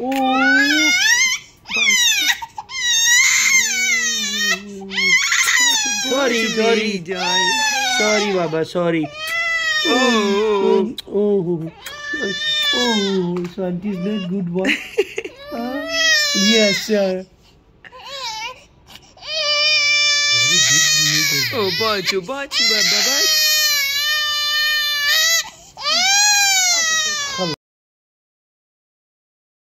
Oh. Sorry, sorry. Sorry, Baba, sorry. Oh, oh, oh, oh, Shanti is not good one. Ah, yes, sir. Oh, Bachu, Bachu, baba, Bachu.